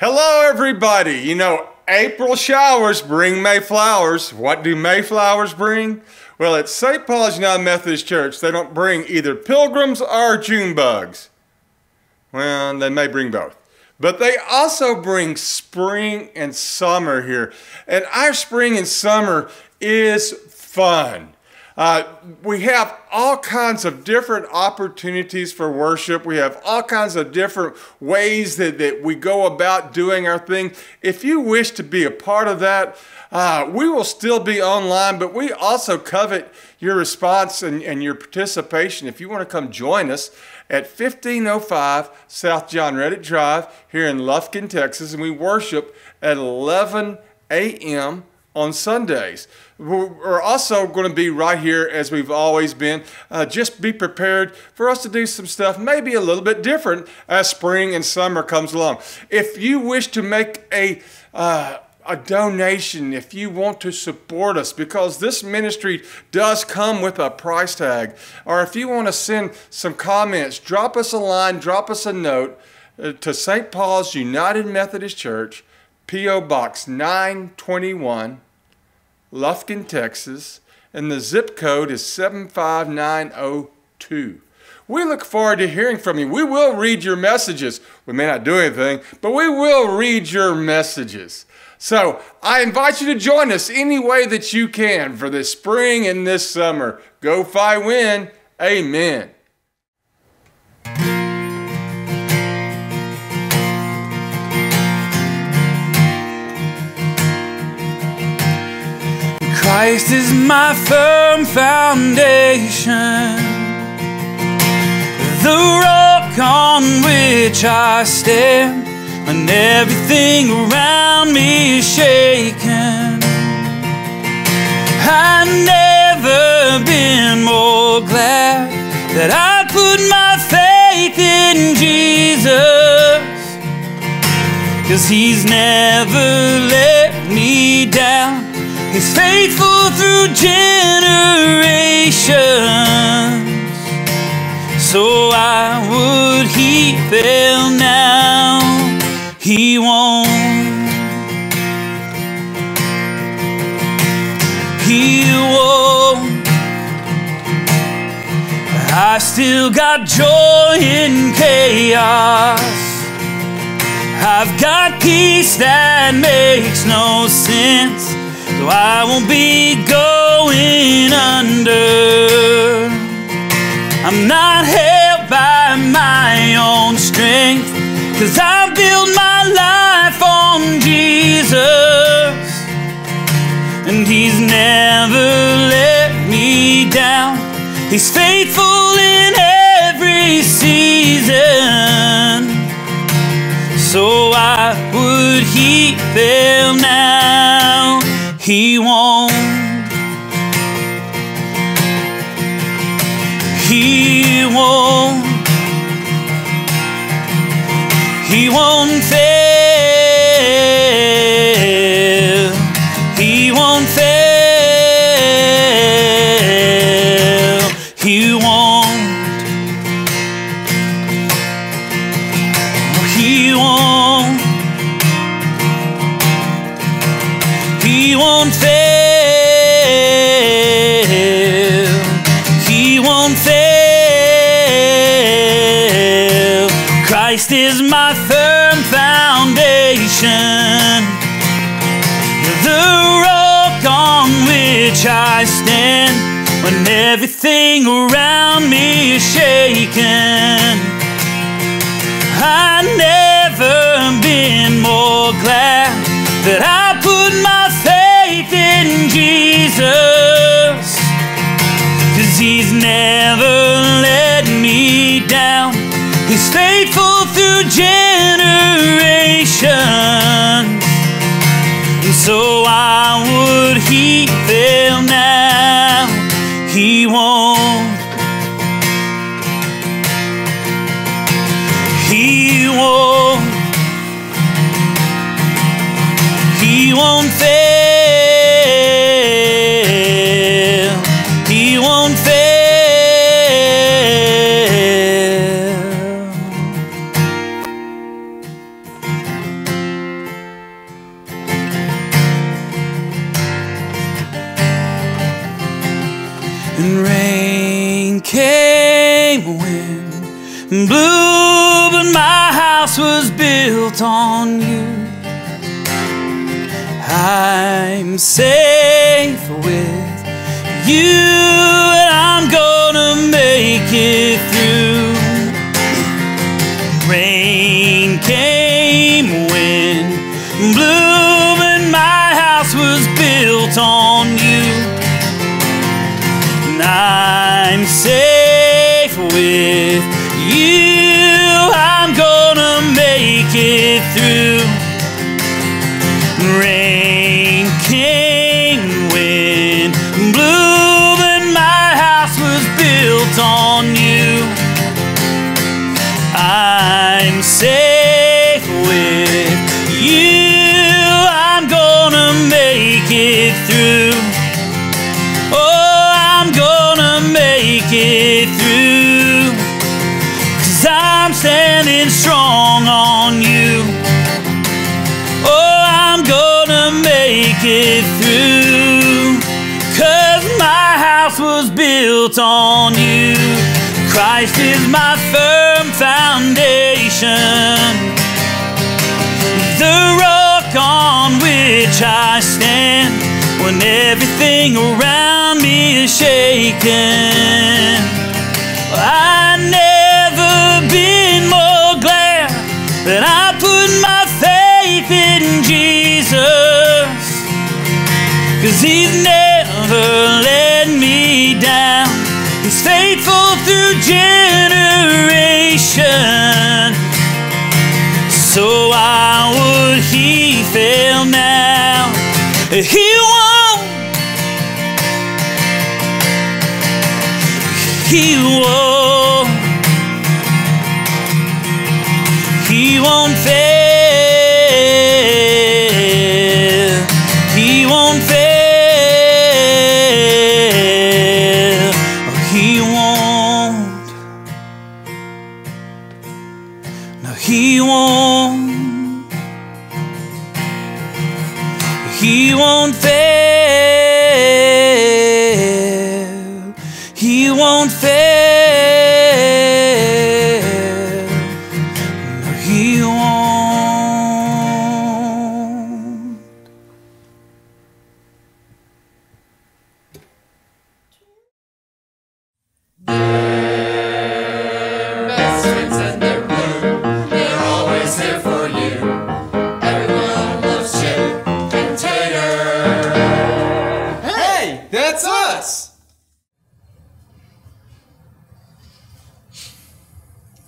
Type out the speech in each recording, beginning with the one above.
Hello, everybody. You know, April showers bring May flowers. What do May flowers bring? Well, at St. Paul's United Methodist Church, they don't bring either pilgrims or June bugs. Well, they may bring both. But they also bring spring and summer here. And our spring and summer is fun. Uh, we have all kinds of different opportunities for worship. We have all kinds of different ways that, that we go about doing our thing. If you wish to be a part of that, uh, we will still be online, but we also covet your response and, and your participation. If you want to come join us at 1505 South John Redditt Drive here in Lufkin, Texas, and we worship at 11 a.m. on Sundays. We're also going to be right here as we've always been. Uh, just be prepared for us to do some stuff maybe a little bit different as spring and summer comes along. If you wish to make a uh, a donation if you want to support us because this ministry does come with a price tag. Or if you want to send some comments, drop us a line, drop us a note uh, to St. Paul's United Methodist Church, P.O. Box 921. Lufkin, Texas, and the zip code is 75902. We look forward to hearing from you. We will read your messages. We may not do anything, but we will read your messages. So I invite you to join us any way that you can for this spring and this summer. Go Fi Win. Amen. Christ is my firm foundation, the rock on which I stand when everything around me is shaken. I've never been more glad that I put my faith in Jesus. Cause he's never let me down He's faithful through generations. So I would he fail now? He won't. He won't. I still got joy in chaos. I've got peace that makes no sense so I won't be going under. I'm not held by my own strength, cause I build my life on Jesus. And He's never let me down, He's faithful in every season. So why would He fail now? He won't. He won't. He won't fail. I stand when everything around me is shaken. I've never been more glad that I put my faith in Jesus. Cause he's never let me down. He's faithful through generations. And so I would he fail through. Foundation the rock on which I stand when everything around me is shaken. I never been more glad that I put my faith in Jesus. Cause he's never let me down. He's faithful through generation. So why would he fail now? He won't. He won't.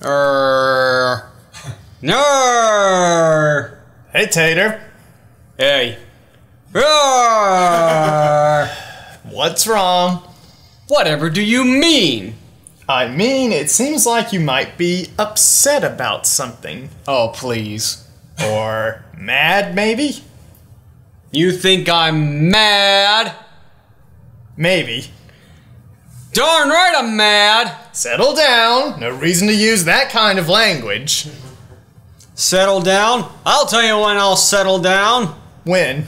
Err. No. Hey, Tater. Hey. What's wrong? Whatever do you mean? I mean, it seems like you might be upset about something. Oh, please. Or mad, maybe? You think I'm mad? Maybe. Darn right I'm mad. Settle down. No reason to use that kind of language. Settle down? I'll tell you when I'll settle down. When?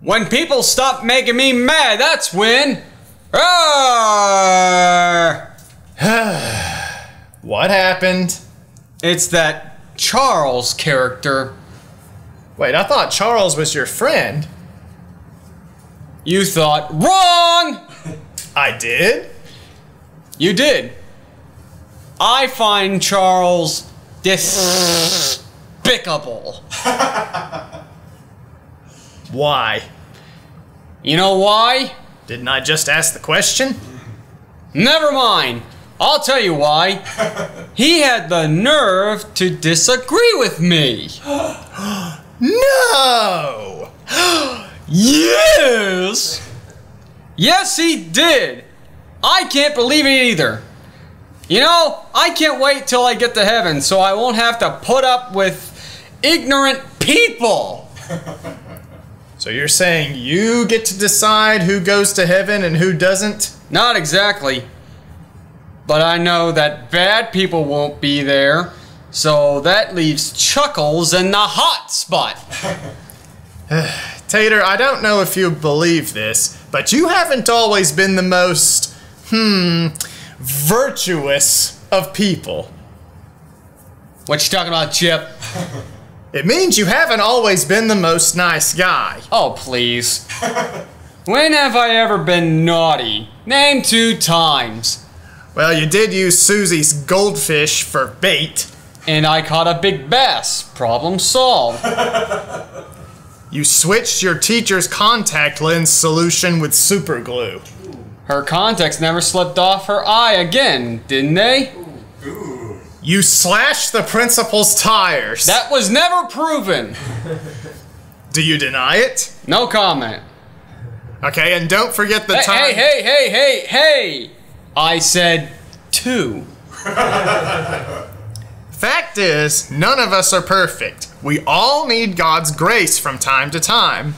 When people stop making me mad, that's when. Err. What happened? It's that Charles character. Wait, I thought Charles was your friend. You thought wrong! I did? You did. I find Charles despicable. Why? You know why? Didn't I just ask the question? Never mind. I'll tell you why. He had the nerve to disagree with me. No! Yes! Yes, he did. I can't believe it either. You know, I can't wait till I get to heaven so I won't have to put up with ignorant people. So you're saying you get to decide who goes to heaven and who doesn't? Not exactly. But I know that bad people won't be there, so that leaves Chuckles in the hot spot. Tater, I don't know if you believe this, but you haven't always been the most, hmm, virtuous of people. What you talking about, Chip? It means you haven't always been the most nice guy. Oh, please. when have I ever been naughty? Name two times. Well, you did use Susie's goldfish for bait. And I caught a big bass. Problem solved. You switched your teacher's contact lens solution with super glue. Her contacts never slipped off her eye again, didn't they? You slashed the principal's tires. That was never proven. Do you deny it? No comment. Okay, and don't forget the Hey, time. hey, hey, hey, hey, hey! I said two. Fact is, none of us are perfect. We all need God's grace from time to time.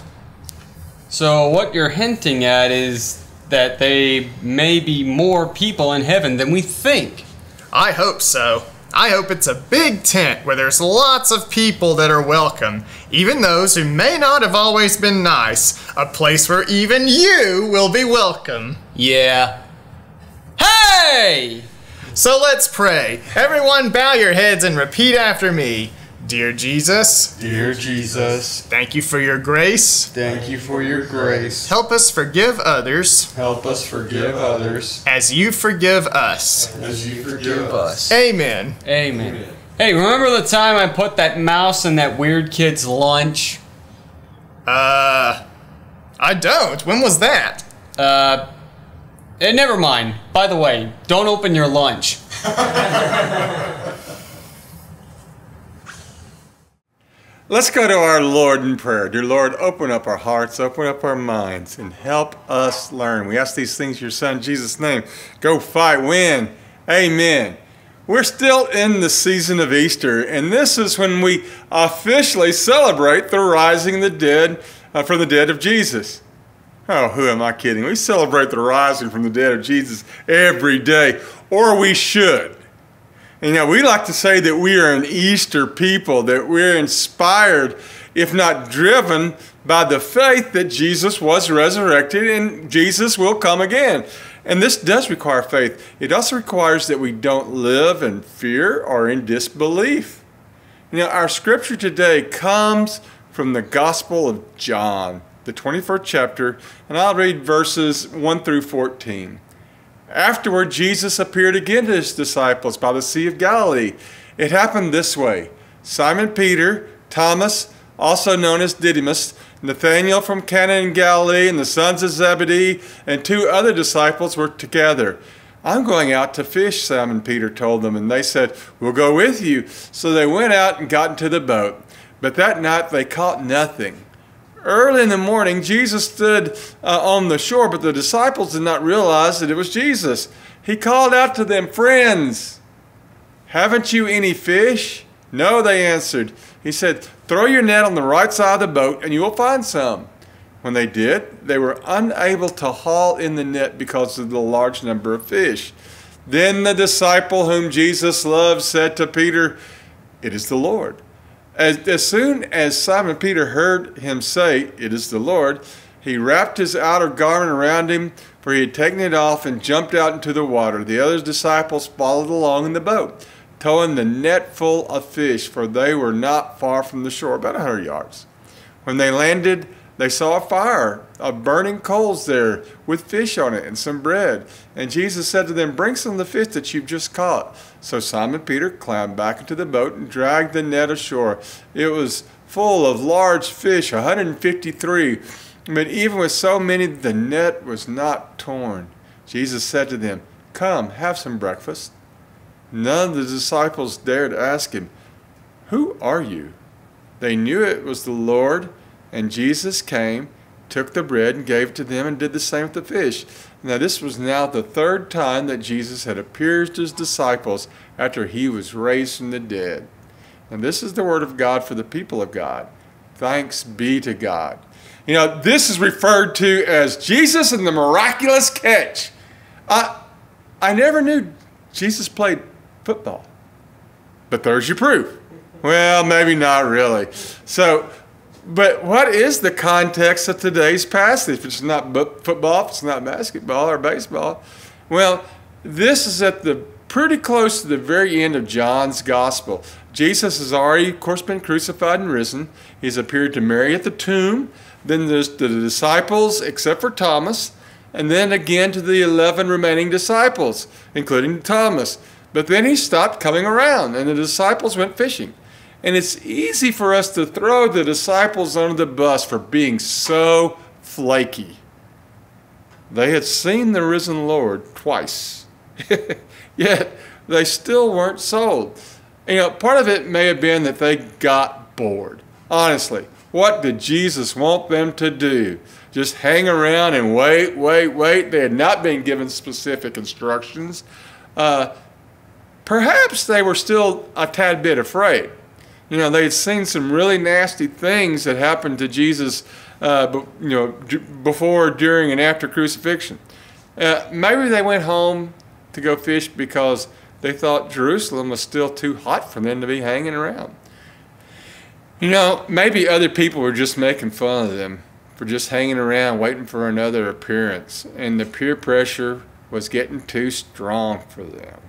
So what you're hinting at is that there may be more people in heaven than we think. I hope so. I hope it's a big tent where there's lots of people that are welcome, even those who may not have always been nice. A place where even you will be welcome. Yeah. Hey! So let's pray. Everyone, bow your heads and repeat after me. Dear Jesus, Dear Jesus, thank you for your grace. thank you for your grace. Help us forgive others Help us forgive others as you forgive us. as you forgive us. Amen. Amen. Hey, remember the time I put that mouse in that weird kid's lunch? Uh, I don't. When was that? Uh, eh, never mind. By the way, don't open your lunch. Let's go to our Lord in prayer. Dear Lord, open up our hearts, open up our minds, and help us learn. We ask these things in your Son, Jesus' name. Go fight, win. Amen. We're still in the season of Easter, and this is when we officially celebrate the rising of the dead uh, from the dead of Jesus. Oh, who am I kidding? We celebrate the rising from the dead of Jesus every day, or we should. You know, we like to say that we are an Easter people, that we're inspired, if not driven, by the faith that Jesus was resurrected and Jesus will come again. And this does require faith. It also requires that we don't live in fear or in disbelief. You know, our scripture today comes from the Gospel of John, the 21st chapter, and I'll read verses 1 through 14. Afterward, Jesus appeared again to his disciples by the Sea of Galilee. It happened this way Simon Peter, Thomas, also known as Didymus, Nathanael from Cana in Galilee, and the sons of Zebedee, and two other disciples were together. I'm going out to fish, Simon Peter told them, and they said, We'll go with you. So they went out and got into the boat. But that night they caught nothing. Early in the morning, Jesus stood uh, on the shore, but the disciples did not realize that it was Jesus. He called out to them, Friends, haven't you any fish? No, they answered. He said, Throw your net on the right side of the boat, and you will find some. When they did, they were unable to haul in the net because of the large number of fish. Then the disciple whom Jesus loved said to Peter, It is the Lord. As, as soon as Simon Peter heard him say, It is the Lord, he wrapped his outer garment around him, for he had taken it off, and jumped out into the water. The other disciples followed along in the boat, towing the net full of fish, for they were not far from the shore, about a hundred yards. When they landed, they saw a fire of burning coals there with fish on it and some bread. And Jesus said to them, Bring some of the fish that you've just caught. So Simon Peter climbed back into the boat and dragged the net ashore. It was full of large fish, 153. But even with so many, the net was not torn. Jesus said to them, Come, have some breakfast. None of the disciples dared ask him, Who are you? They knew it was the Lord. And Jesus came, took the bread, and gave it to them, and did the same with the fish. Now, this was now the third time that Jesus had appeared to his disciples after he was raised from the dead. And this is the word of God for the people of God. Thanks be to God. You know, this is referred to as Jesus and the miraculous catch. I, I never knew Jesus played football, but there's your proof. Well, maybe not really. So, but what is the context of today's passage? If it's not football, if it's not basketball or baseball, well, this is at the pretty close to the very end of John's gospel. Jesus has already, of course, been crucified and risen. He's appeared to Mary at the tomb. Then there's the disciples, except for Thomas, and then again to the 11 remaining disciples, including Thomas. But then he stopped coming around, and the disciples went fishing. And it's easy for us to throw the disciples under the bus for being so flaky. They had seen the risen Lord twice, yet they still weren't sold. You know, part of it may have been that they got bored. Honestly, what did Jesus want them to do? Just hang around and wait, wait, wait? They had not been given specific instructions. Uh, perhaps they were still a tad bit afraid. You know, they had seen some really nasty things that happened to Jesus, uh, you know, before, during, and after crucifixion. Uh, maybe they went home to go fish because they thought Jerusalem was still too hot for them to be hanging around. You know, maybe other people were just making fun of them for just hanging around waiting for another appearance, and the peer pressure was getting too strong for them.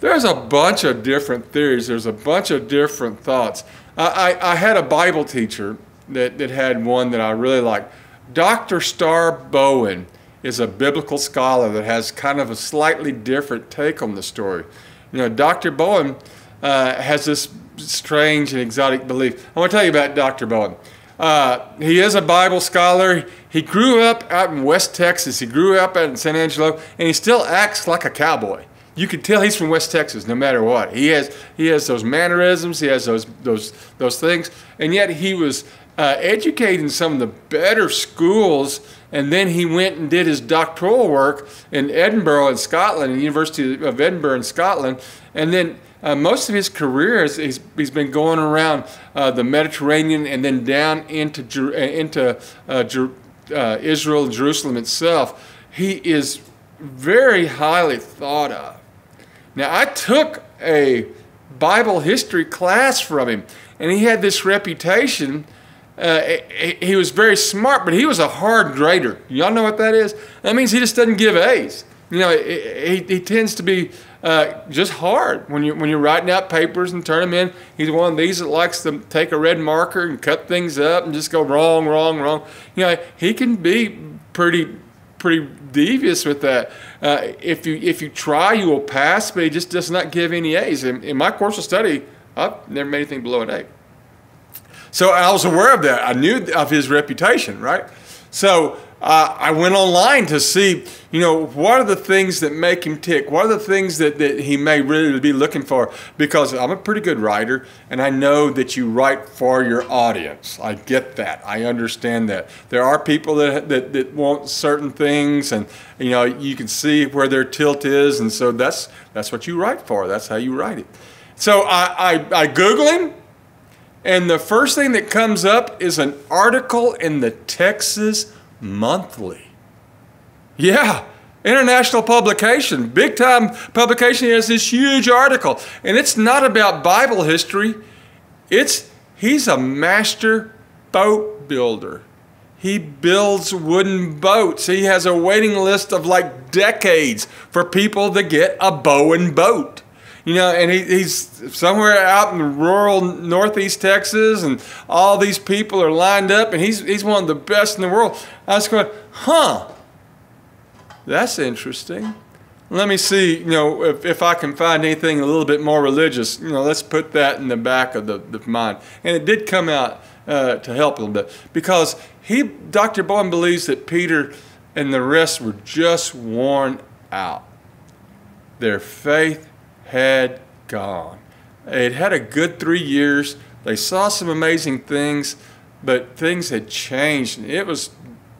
There's a bunch of different theories, there's a bunch of different thoughts. I, I, I had a Bible teacher that, that had one that I really liked. Dr. Star Bowen is a biblical scholar that has kind of a slightly different take on the story. You know, Dr. Bowen uh, has this strange and exotic belief. I want to tell you about Dr. Bowen. Uh, he is a Bible scholar. He grew up out in West Texas. He grew up out in San Angelo, and he still acts like a cowboy. You can tell he's from West Texas, no matter what. He has he has those mannerisms. He has those those those things, and yet he was uh, educated in some of the better schools. And then he went and did his doctoral work in Edinburgh in Scotland, the University of Edinburgh in Scotland, and then uh, most of his career is he's, he's been going around uh, the Mediterranean and then down into uh, into uh, uh, Israel Jerusalem itself. He is very highly thought of. Now I took a Bible history class from him, and he had this reputation. Uh, he was very smart, but he was a hard grader. Y'all know what that is? That means he just doesn't give A's. You know, he, he tends to be uh, just hard when you when you're writing out papers and turn them in. He's one of these that likes to take a red marker and cut things up and just go wrong, wrong, wrong. You know, he can be pretty pretty devious with that. Uh, if you if you try, you will pass, but he just does not give any A's. In, in my course of study, I've never made anything below an A. So I was aware of that. I knew of his reputation, right? So uh, I went online to see, you know, what are the things that make him tick? What are the things that, that he may really be looking for? Because I'm a pretty good writer, and I know that you write for your audience. I get that. I understand that. There are people that, that, that want certain things, and, you know, you can see where their tilt is, and so that's, that's what you write for. That's how you write it. So I, I, I Google him, and the first thing that comes up is an article in the Texas monthly. Yeah, international publication, big time publication. Has this huge article, and it's not about Bible history. It's he's a master boat builder. He builds wooden boats. He has a waiting list of like decades for people to get a Bowen boat you know, and he, he's somewhere out in rural northeast Texas, and all these people are lined up, and he's, he's one of the best in the world. I was going, huh, that's interesting. Let me see, you know, if, if I can find anything a little bit more religious, you know, let's put that in the back of the, the mind. And it did come out uh, to help a little bit because he, Dr. Bowen believes that Peter and the rest were just worn out. Their faith had gone. It had a good three years. They saw some amazing things, but things had changed. It was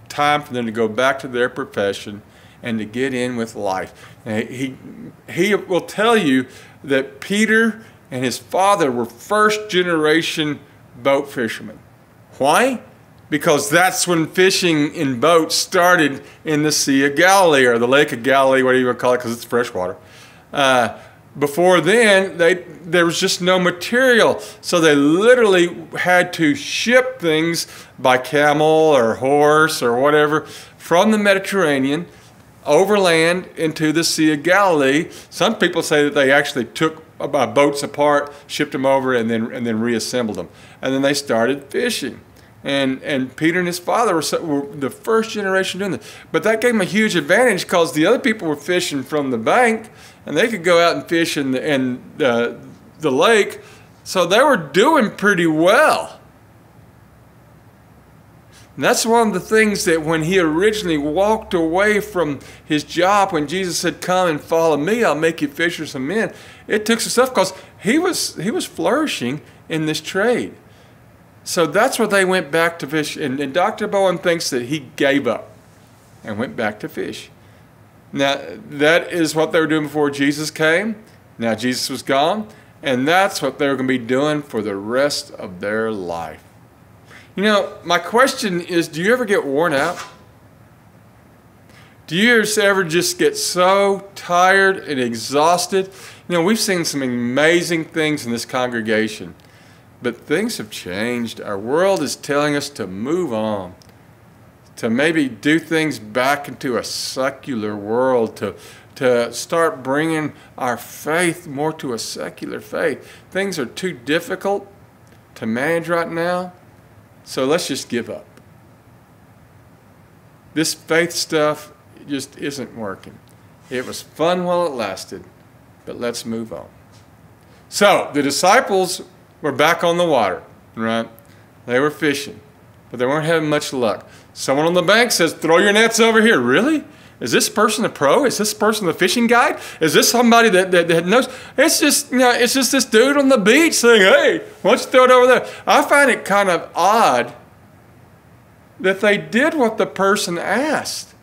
time for them to go back to their profession and to get in with life. he, he will tell you that Peter and his father were first generation boat fishermen. Why? Because that's when fishing in boats started in the Sea of Galilee or the Lake of Galilee, whatever you want to call it, because it's freshwater. Uh, before then, they, there was just no material. So they literally had to ship things by camel or horse or whatever from the Mediterranean overland into the Sea of Galilee. Some people say that they actually took uh, boats apart, shipped them over, and then and then reassembled them. And then they started fishing. And and Peter and his father were, so- were the first generation doing this. But that gave them a huge advantage because the other people were fishing from the bank, and they could go out and fish in the, in the, the lake. So they were doing pretty well. And that's one of the things that when he originally walked away from his job, when Jesus said, Come and follow me, I'll make you fishers of men, it took some stuff because he was, he was flourishing in this trade. So that's where they went back to fish. And, and Dr. Bowen thinks that he gave up and went back to fish. Now, that is what they were doing before Jesus came. Now, Jesus was gone. And that's what they're going to be doing for the rest of their life. You know, my question is do you ever get worn out? Do you ever just get so tired and exhausted? You know, we've seen some amazing things in this congregation, but things have changed. Our world is telling us to move on, to maybe do things back into a secular world, to, to start bringing our faith more to a secular faith. Things are too difficult to manage right now. So let's just give up. This faith stuff just isn't working. It was fun while it lasted, but let's move on. So the disciples were back on the water, right? They were fishing, but they weren't having much luck. Someone on the bank says, Throw your nets over here. Really? Is this person a pro? Is this person the fishing guide? Is this somebody that, that, that knows? It's just, you know, it's just this dude on the beach saying, hey, why don't you throw it over there? I find it kind of odd that they did what the person asked.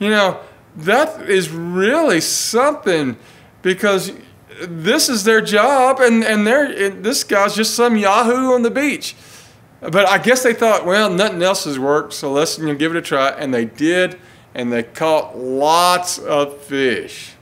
You know, that is really something because this is their job and, and they're, and this guy's just some Yahoo on the beach. But I guess they thought, well, nothing else has worked, so let's you know, give it a try. And they did and they caught lots of fish.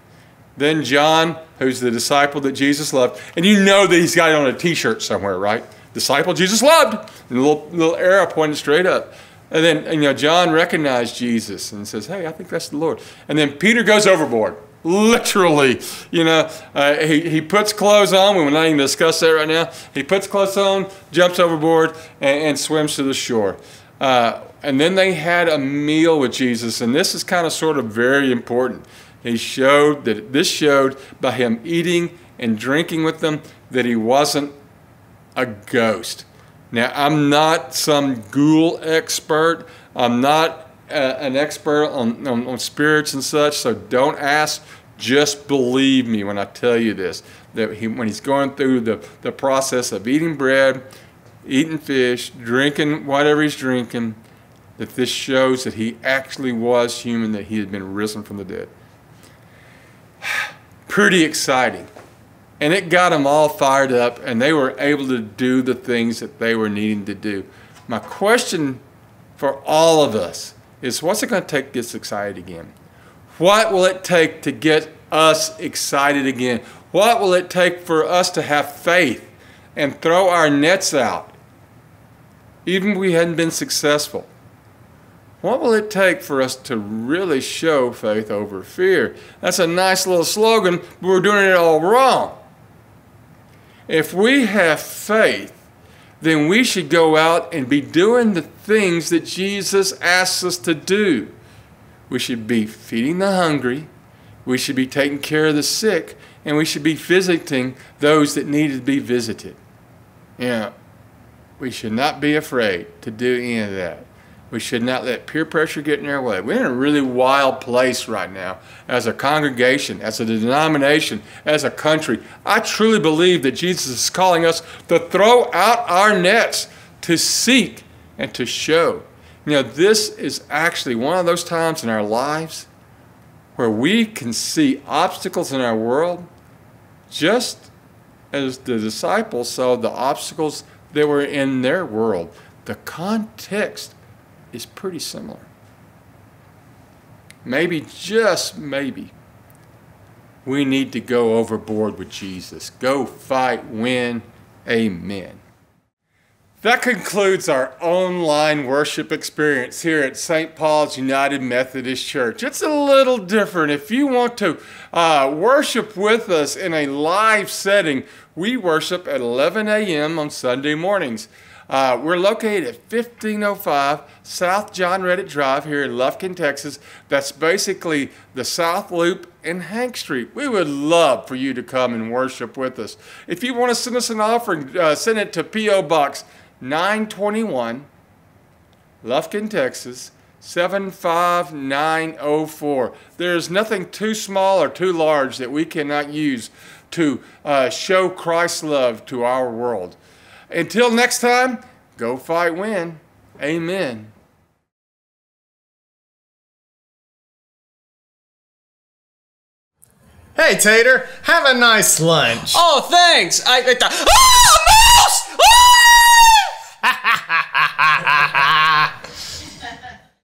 Then John, who's the disciple that Jesus loved, and you know that he's got it on a t-shirt somewhere, right? Disciple Jesus loved. And the little, little arrow pointed straight up. And then you know John recognized Jesus and says, "Hey, I think that's the Lord." And then Peter goes overboard, literally. You know, uh, he he puts clothes on. We're not even discuss that right now. He puts clothes on, jumps overboard, and, and swims to the shore. Uh, and then they had a meal with Jesus, and this is kind of sort of very important. He showed that this showed by him eating and drinking with them that he wasn't a ghost. Now, I'm not some ghoul expert. I'm not an expert on, on, on spirits and such, so don't ask. Just believe me when I tell you this. That he, when he's going through the, the process of eating bread, eating fish, drinking whatever he's drinking, that this shows that he actually was human, that he had been risen from the dead. Pretty exciting. And it got them all fired up, and they were able to do the things that they were needing to do. My question for all of us is what's it going to take to get us excited again? What will it take to get us excited again? What will it take for us to have faith and throw our nets out, even if we hadn't been successful? What will it take for us to really show faith over fear? That's a nice little slogan, but we're doing it all wrong. If we have faith, then we should go out and be doing the things that Jesus asks us to do. We should be feeding the hungry, we should be taking care of the sick, and we should be visiting those that need to be visited. Know, we should not be afraid to do any of that. We should not let peer pressure get in our way. We're in a really wild place right now as a congregation, as a denomination, as a country. I truly believe that Jesus is calling us to throw out our nets, to seek and to show. You know, this is actually one of those times in our lives where we can see obstacles in our world just as the disciples saw the obstacles that were in their world. The context is pretty similar. Maybe, just maybe, we need to go overboard with Jesus. Go fight, win. Amen. That concludes our online worship experience here at St. Paul's United Methodist Church. It's a little different. If you want to uh, worship with us in a live setting, we worship at 11 a.m. on Sunday mornings. Uh, we're located at 1505 South John Redditt Drive here in Lufkin, Texas. That's basically the South Loop and Hank Street. We would love for you to come and worship with us. If you want to send us an offering, uh, send it to P.O. Box 921, Lufkin, Texas 75904. There's nothing too small or too large that we cannot use to uh, show Christ's love to our world. Until next time, go fight win. Amen. Hey, Tater, have a nice lunch. Oh, thanks. I, I thought, ah, mouse! Ah!